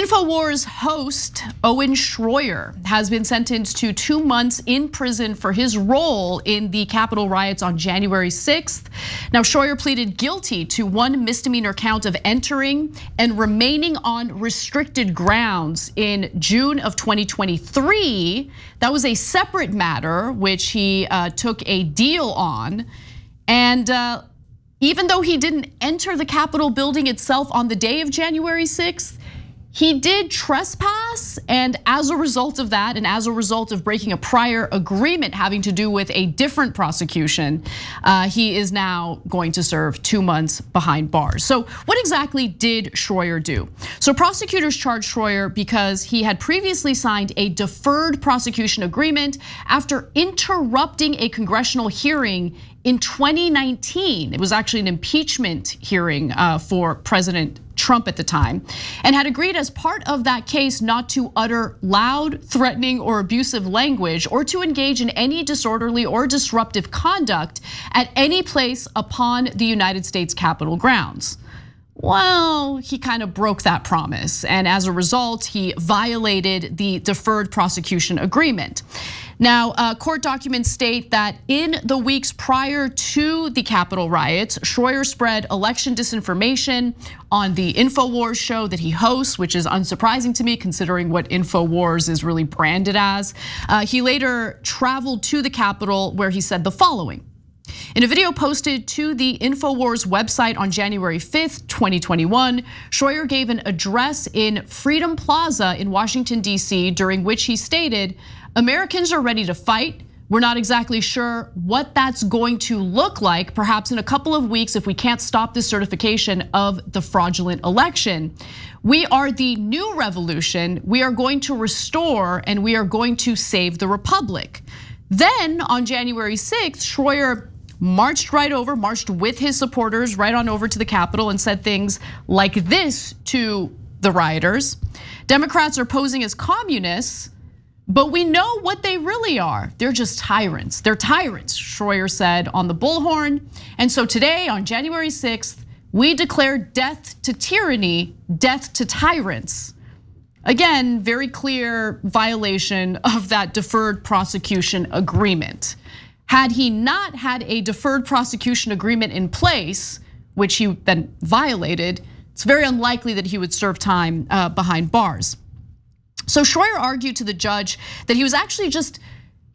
InfoWars host Owen Shroyer has been sentenced to two months in prison for his role in the Capitol riots on January 6th. Now, Shroyer pleaded guilty to one misdemeanor count of entering and remaining on restricted grounds in June of 2023. That was a separate matter, which he uh, took a deal on. And uh, even though he didn't enter the Capitol building itself on the day of January 6th, he did trespass, and as a result of that, and as a result of breaking a prior agreement having to do with a different prosecution, uh, he is now going to serve two months behind bars. So, what exactly did Shroyer do? So, prosecutors charged Shroyer because he had previously signed a deferred prosecution agreement after interrupting a congressional hearing in 2019. It was actually an impeachment hearing uh, for President Trump at the time, and had agreed as part of that case not to utter loud, threatening, or abusive language or to engage in any disorderly or disruptive conduct at any place upon the United States Capitol grounds. Well, he kind of broke that promise, and as a result, he violated the deferred prosecution agreement. Now, uh, court documents state that in the weeks prior to the Capitol riots, Shroyer spread election disinformation on the InfoWars show that he hosts, which is unsurprising to me considering what InfoWars is really branded as. Uh, he later traveled to the Capitol where he said the following. In a video posted to the InfoWars website on January 5th, 2021, Shroyer gave an address in Freedom Plaza in Washington, D.C., during which he stated, Americans are ready to fight. We're not exactly sure what that's going to look like, perhaps in a couple of weeks if we can't stop this certification of the fraudulent election. We are the new revolution. We are going to restore and we are going to save the republic. Then on January 6th, Shroyer marched right over, marched with his supporters right on over to the Capitol and said things like this to the rioters. Democrats are posing as communists, but we know what they really are. They're just tyrants. They're tyrants, Shroyer said on the bullhorn. And so today, on January 6th, we declare death to tyranny, death to tyrants. Again, very clear violation of that deferred prosecution agreement. Had he not had a deferred prosecution agreement in place, which he then violated, it's very unlikely that he would serve time uh, behind bars. So Shroyer argued to the judge that he was actually just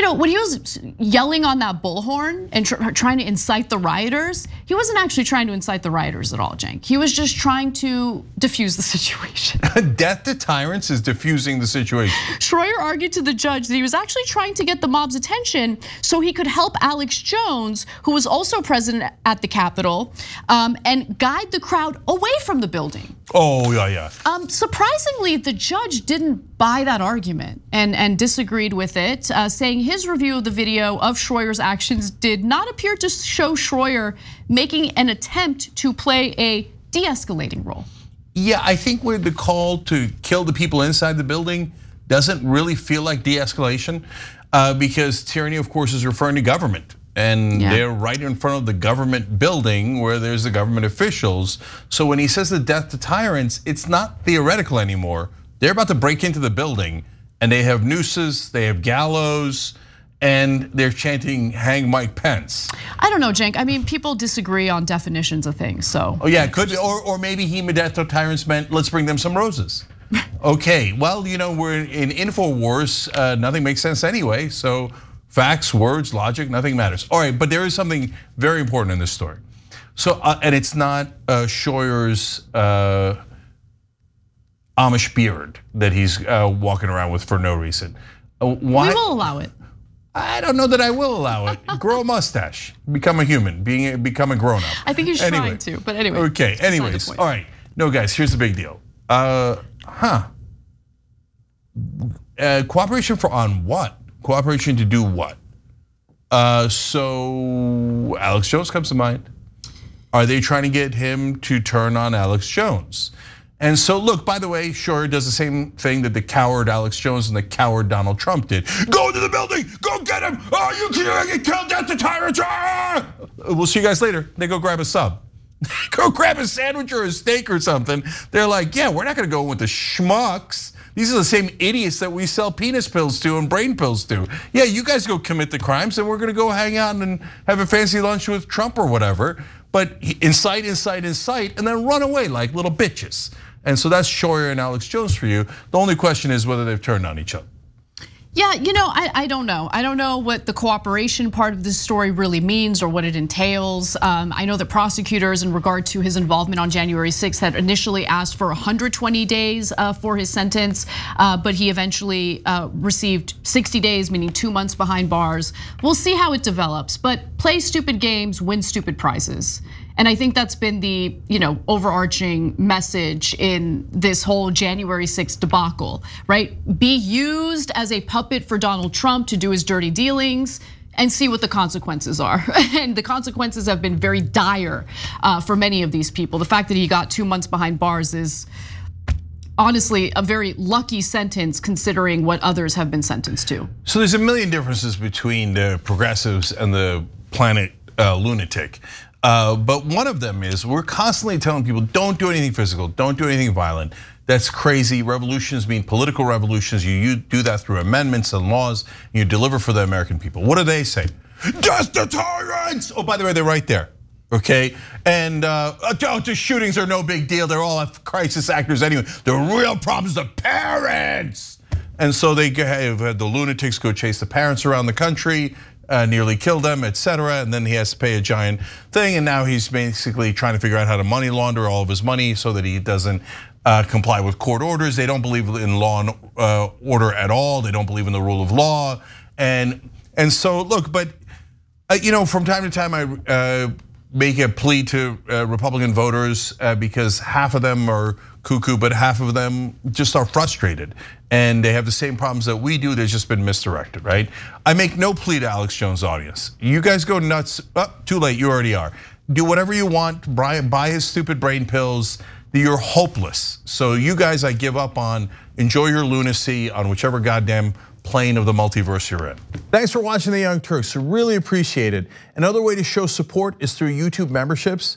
you know, when he was yelling on that bullhorn and trying to incite the rioters, he wasn't actually trying to incite the rioters at all, Cenk. He was just trying to diffuse the situation. Death to tyrants is diffusing the situation. Shroyer argued to the judge that he was actually trying to get the mob's attention so he could help Alex Jones, who was also present at the Capitol, um, and guide the crowd away from the building. Oh, yeah, yeah. Um, surprisingly, the judge didn't buy that argument and, and disagreed with it, uh, saying his review of the video of Shroyer's actions did not appear to show Shroyer making an attempt to play a de escalating role. Yeah, I think where the call to kill the people inside the building doesn't really feel like de escalation uh, because tyranny, of course, is referring to government and yeah. they're right in front of the government building where there's the government officials. So when he says the death to tyrants, it's not theoretical anymore. They're about to break into the building and they have nooses, they have gallows, and they're chanting "Hang Mike Pence." I don't know, Cenk. I mean, people disagree on definitions of things, so. Oh yeah, could or or maybe he death to tyrants meant let's bring them some roses. okay, well you know we're in Infowars, uh, nothing makes sense anyway, so Facts, words, logic, nothing matters. All right, but there is something very important in this story. So, uh, and it's not uh, Shroyer's uh, Amish beard that he's uh, walking around with for no reason. Uh, why? We will allow it. I don't know that I will allow it. Grow a mustache, become a human, being become a grown up. I think he's anyway. trying to, but anyway. Okay. Anyways, all right. No, guys, here's the big deal. Uh, huh? Uh, cooperation for on what? Cooperation to do what? Uh, so Alex Jones comes to mind. Are they trying to get him to turn on Alex Jones? And so, look, by the way, sure, does the same thing that the coward Alex Jones and the coward Donald Trump did. Go into the building, go get him. Oh, you can't get killed, death to tyrants. Ah! We'll see you guys later. They go grab a sub. go grab a sandwich or a steak or something. They're like, yeah, we're not gonna go with the schmucks. These are the same idiots that we sell penis pills to and brain pills to. Yeah, you guys go commit the crimes and we're gonna go hang out and have a fancy lunch with Trump or whatever. But incite, incite, incite, and then run away like little bitches. And so that's Shroyer and Alex Jones for you. The only question is whether they've turned on each other. Yeah, you know, I, I don't know. I don't know what the cooperation part of this story really means or what it entails. Um, I know that prosecutors, in regard to his involvement on January 6th, had initially asked for 120 days uh, for his sentence, uh, but he eventually uh, received 60 days, meaning two months behind bars. We'll see how it develops, but play stupid games, win stupid prizes. And I think that's been the you know overarching message in this whole January 6th debacle, right? Be used as a puppet for Donald Trump to do his dirty dealings and see what the consequences are. and the consequences have been very dire uh, for many of these people. The fact that he got two months behind bars is honestly a very lucky sentence considering what others have been sentenced to. So there's a million differences between the progressives and the planet uh, lunatic. Uh, but one of them is we're constantly telling people don't do anything physical, don't do anything violent. That's crazy. Revolutions mean political revolutions. You, do that through amendments and laws. You deliver for the American people. What do they say? Just the tyrants. Oh, by the way, they're right there. Okay, and uh, oh, the shootings are no big deal. They're all crisis actors anyway. The real problem is the parents. And so they have the lunatics go chase the parents around the country uh, nearly kill them, etc. And then he has to pay a giant thing, and now he's basically trying to figure out how to money launder all of his money so that he doesn't uh, comply with court orders. They don't believe in law and uh, order at all. They don't believe in the rule of law, and and so look, but you know, from time to time I make a plea to Republican voters because half of them are cuckoo, but half of them just are frustrated and they have the same problems that we do. They've just been misdirected, right? I make no plea to Alex Jones' audience. You guys go nuts. Oh, too late. You already are. Do whatever you want. Brian, buy his stupid brain pills. You're hopeless. So you guys, I give up on. Enjoy your lunacy on whichever goddamn plane of the multiverse you're in. Thanks for watching The Young Turks. Really appreciate it. Another way to show support is through YouTube memberships.